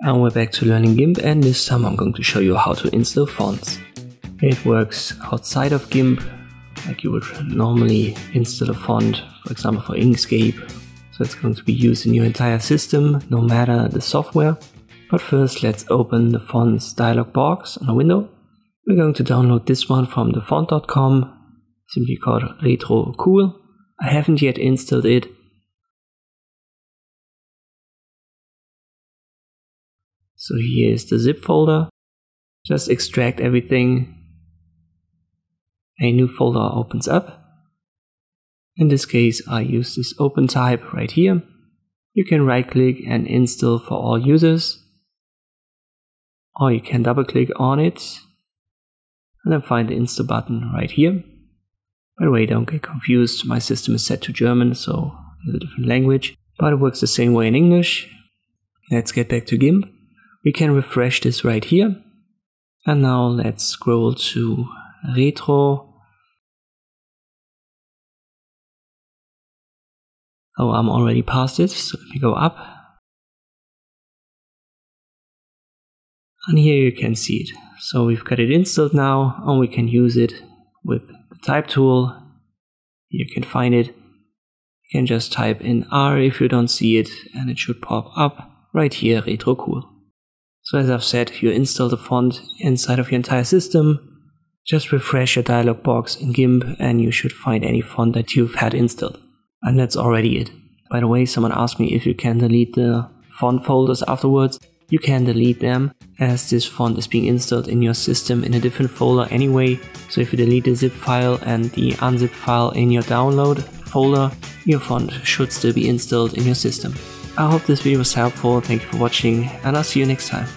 And we're back to learning GIMP and this time I'm going to show you how to install fonts. It works outside of GIMP, like you would normally install a font, for example for Inkscape. So it's going to be used in your entire system, no matter the software. But first let's open the fonts dialog box on a window. We're going to download this one from dafont.com, simply called Retro Cool. I haven't yet installed it, So here is the zip folder. Just extract everything. A new folder opens up. In this case, I use this open type right here. You can right click and install for all users. Or you can double click on it and then find the install button right here. By the way, don't get confused, my system is set to German, so it's a different language, but it works the same way in English. Let's get back to GIMP. We can refresh this right here. And now let's scroll to retro. Oh, I'm already past it, so let me go up. And here you can see it. So we've got it installed now, and we can use it with the type tool. You can find it. You can just type in R if you don't see it, and it should pop up right here, retro cool. So as I've said, if you install the font inside of your entire system, just refresh your dialog box in GIMP and you should find any font that you've had installed. And that's already it. By the way, someone asked me if you can delete the font folders afterwards. You can delete them as this font is being installed in your system in a different folder anyway. So if you delete the zip file and the unzip file in your download folder, your font should still be installed in your system. I hope this video was helpful, thank you for watching and I'll see you next time.